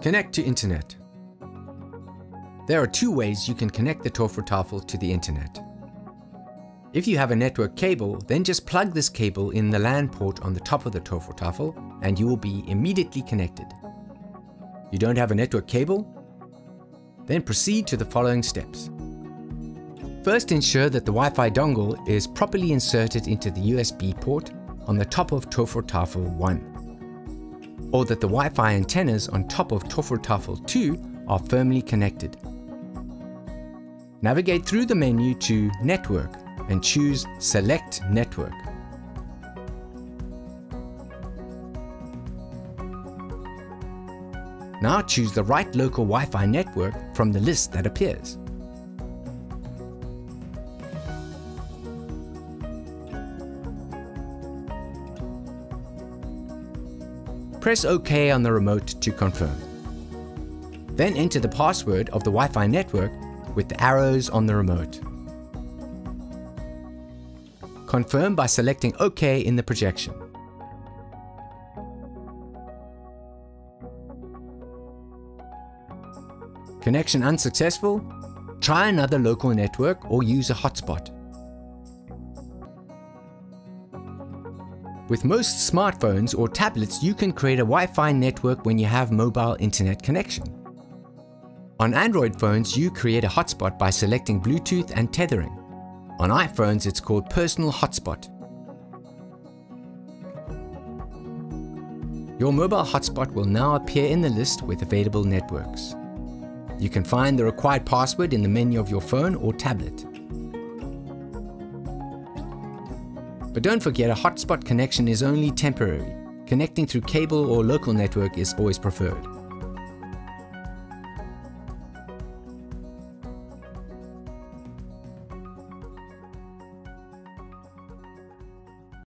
Connect to Internet. There are two ways you can connect the Tovertafel to the Internet. If you have a network cable, then just plug this cable in the LAN port on the top of the Tovertafel and you will be immediately connected. You don't have a network cable? Then proceed to the following steps. First ensure that the Wi-Fi dongle is properly inserted into the USB port on the top of Tovertafel 1, or that the Wi-Fi antennas on top of Tovertafel 2 are firmly connected. Navigate through the menu to Network and choose Select Network. Now choose the right local Wi-Fi network from the list that appears. Press OK on the remote to confirm. Then enter the password of the Wi-Fi network with the arrows on the remote. Confirm by selecting OK in the projection. Connection unsuccessful? Try another local network or use a hotspot. With most smartphones or tablets, you can create a Wi-Fi network when you have mobile internet connection. On Android phones, you create a hotspot by selecting Bluetooth and tethering. On iPhones, it's called Personal Hotspot. Your mobile hotspot will now appear in the list with available networks. You can find the required password in the menu of your phone or tablet. But don't forget a hotspot connection is only temporary. Connecting through cable or local network is always preferred.